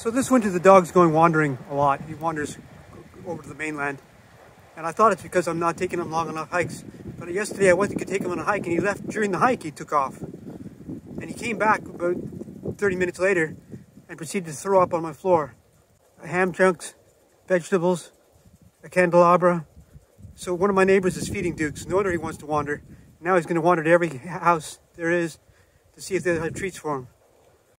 So this winter the dog's going wandering a lot. He wanders over to the mainland. And I thought it's because I'm not taking him long enough hikes. But yesterday I went to take him on a hike and he left during the hike he took off. And he came back about 30 minutes later and proceeded to throw up on my floor. Ham chunks, vegetables, a candelabra. So one of my neighbors is feeding Dukes. No wonder he wants to wander. Now he's going to wander to every house there is to see if they have treats for him.